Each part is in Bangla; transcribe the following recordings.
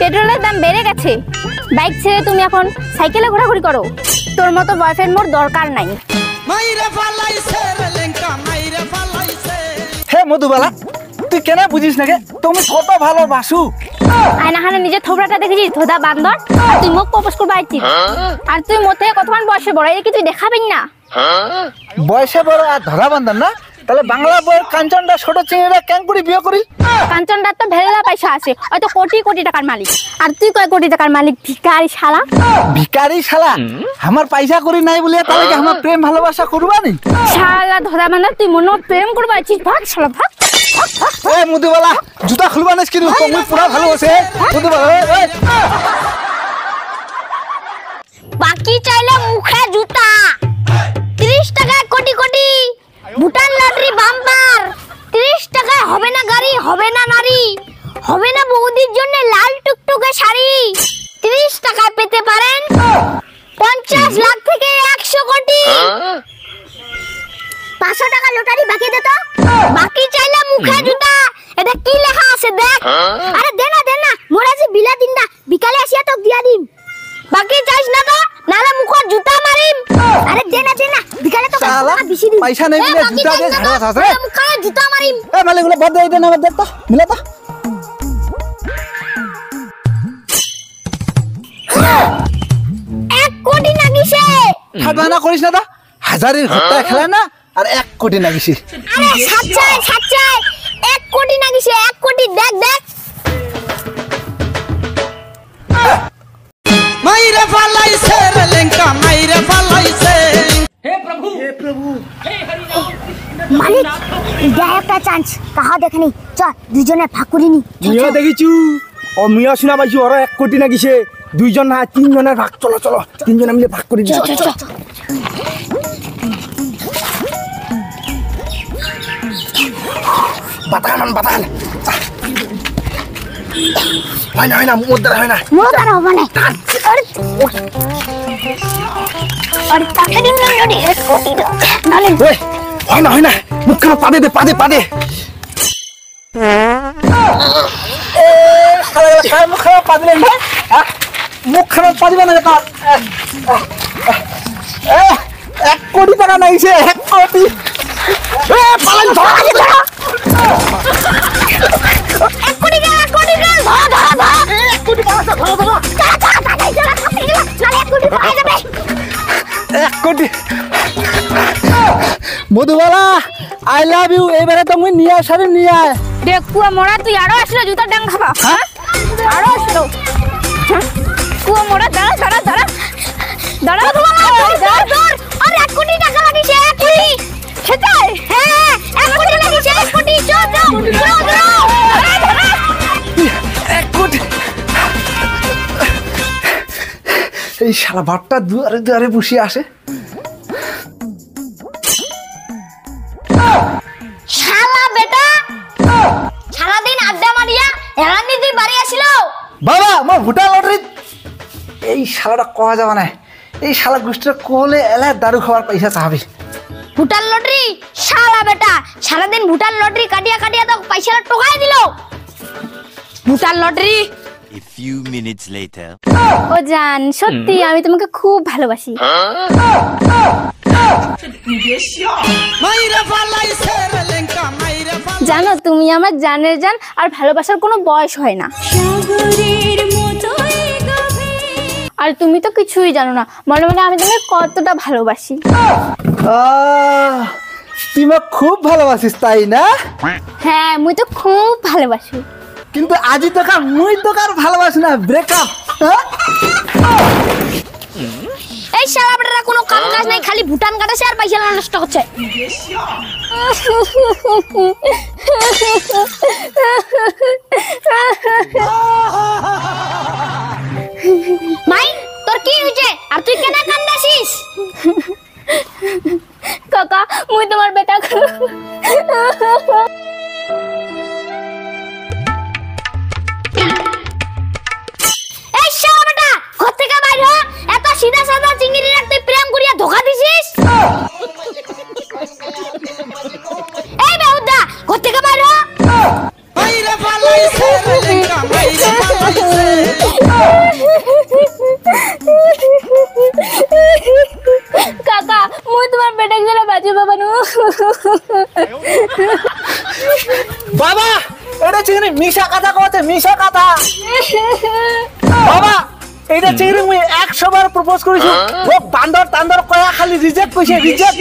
পেট্রোলের দাম বেড়ে গেছে। বাইক ছেড়ে তুমি এখন সাইকেলে ঘোরাঘুরি করো। তোর মতো বয়ফ্রেন্ড মোর দরকার নাই। মাইরে ফালাইছে রে লেঙ্কা মাইরে ফালাইছে হে মধুবালা তুই কেন বুঝিস না গে? তুমি কত ভালোবাসু আয়নাখানে নিজের থোবরাটা দেখেছিস ধোদা বান্দর? আর তুই মুখ প্রপোজ করবা আইছিস। আর তুই থেকে কতক্ষণ বয়সে বড় এই কি তুই দেখাবেন না। বয়সে বড় আর ধরা বান্ধব না? তাহলে বাংলা বইয়ের কাঞ্চনটা ছোট চিংড়িটা কেন করে বিয়ে করি কাঞ্চনদার তো ভেলা পয়সা আছে হয়তো কোটি কোটি টাকার মালিক। আর তুই কয় কোটি টাকার মালিক ভিকারি শালা? ভিকারি শালা? আমার পয়সা করি নাই বলে তাহলে কি আমার প্রেম ভালোবাসা করবা নি? শালা ধরা মানে তুই মনে প্রেম করবা আইছিস ভাগ শালা ভাগ। এ মধুবালা জুতা খুলবা না কিন্তু তুমি পুরা মধুবালা এ, এ। বাকি চাইলে মুখে জুতা। Bhutan lottery bumper. তিরিশ টাকায় হবে না গাড়ি হবে না নারী। হবে না বৌদির জন্য লাল টুকটুকে শাড়ি। তিরিশ টাকায় পেতে পারেন পঞ্চাশ লাখ থেকে একশো কোটি। পাঁচশো টাকা লটারি বাকি দে তো। বাকি চাইলে মুখে জুতা। এটা কি লেখা আছে দেখ। আরে দে না দে না। মোর আছে বিলা দিন বিকালে আসিয়া তো দিয়া দিন পয়সা নেই বাকি জুতা দিয়ে ঝাড়া খাস রে। মুখে জুতা মারিম এ মালিকগুলো বাদ দিয়ে দেন আমার দেখ তো মিলে তো। এক কোটি নাগিছে। খাদানা করিস না তো? হাজারের হত্যা খেলা না আর এক কোটি নাগিছি। আরে সাচ্চাই সাচ্চাই এক কোটি নাগিছে এক কোটি দেখ দেখ। মাইরে ফালাইছে রে লেঙ্কা মাইরে ফালাইছে মালিক দেখ একটা চান্স কাহা দেখনি চল দুজনে ভাকুরি নি। মিয়া দেখিছু? ও মিয়া শুনা পাইছু ওর এক কোটি নাগিছে দুইজন না তিনজনের ভাগ চলো চলো। তিনজনে মিলে ভাগ করে দিচ্ছি বাতান আন বাতান হয় না হয় না মোর দ্বারা হয় না। মোর দ্বারা হবে না। আরে আরে তাড়াতাড়ি না কোটি নালে হয় না হয় না। মুখখানা পাদে দে মুখ খারাপ পাদিলে মুখ খারাপ পাদিবে না এটা এক কোটি টাকা নাগিছে এক কোটি এক কোটি মধুবালা আই লাভ ইউ এবারে তো নিয়ে আসারি নিয়ে আয়। দেখুয়া মোড়া তুই আরও আসলো জুতার ডাং খাবা। হ্যাঁ? আরও আসলো। হ্যাঁ? কুয়া মোড়া দাঁড়া দাঁড়া দাঁড়া। দাঁড়া দাঁড়া দাঁড়া। আরে এক কোটি টাকা লাগিছে এক কোটি। সেটাই হ্যাঁ এক কোটি লাগিছে এক কোটি। চল চল ধরো ধরো ধরো, ধরো। কোটি। এই শালা ভাতটা দুয়ারে দুয়ারে বসে আসে। হেরানি তুই বাড়ি আসিল? বাবা আমার ভুটা লটারি। এই শালাটা কওয়া যাবে না? এই শালা গোষ্ঠীটা কোলে এলে দারু খাওয়ার পয়সা চাহাবি ভুটান লটারি? শালা বেটা সারাদিন ভুটান লটারি কাটিয়া কাটিয়া তো পয়সা টোকাই দিল। Bhutan lottery? A few minutes later. ও জান সত্যি আমি তোমাকে খুব ভালোবাসি। মাইরে ফালাইছে রে লেঙ্কা জানো তুমি আমার জানের জান আর ভালোবাসার কোনো বয়স হয় না। আর তুমি তো কিছুই জানো না মনে মনে আমি তোমাকে কতটা ভালোবাসি। তুই আমাকে খুব ভালোবাসিস তাই না? হ্যাঁ মুই তো খুব ভালোবাসি। কিন্তু আজি তোকার মুই তোকার ভালোবাসি না ব্রেকআপ এই শালা বেটারা কোনো কাজ নাই, খালি ভুটান কাটাছে আর পয়সা নষ্ট করছে মাই তোর কি হয়েছে? আর তুই কেন কান্দাছিস কাকা, মুই তোমার বেটা। কথা কওয়াতে মিশা কথা। বাবা এইটা চিংড়ি মুই একশো বার প্রপোজ করেছি। মোক বান্দর টান্দর কয়া খালি রিজেক্ট কইছে রিজেক্ট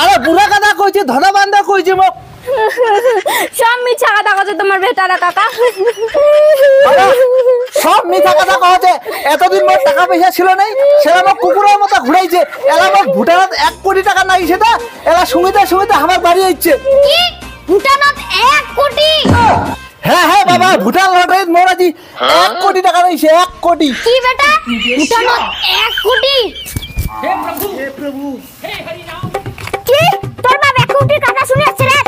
আরে বুড়া কথা কইছে ধনা বান্দর কইছে মোক। সব মিছা কথা কথা তোমার বেটারা কাকা। সব মিথ্যা কথা কহতে এতদিন মোর টাকা পয়সা ছিল নাই সেটা মোক কুকুরের মতো ঘুরাইছে। এলা মোক ভুটানত এক কোটি টাকা নাগিছে তা এলা সুমিতে সুমিতে আমার বাড়ি আইছে। কি? ভুটানত এক কোটি। হ্যাঁ হ্যাঁ বাবা ভুটান লটারিত মোর আজি এক কোটি টাকা নাইছে এক কোটি। কি বেটা? ভুটানত এক কোটি। কি? তোর বাপ এক কোটির কথা শুনে আসছে রে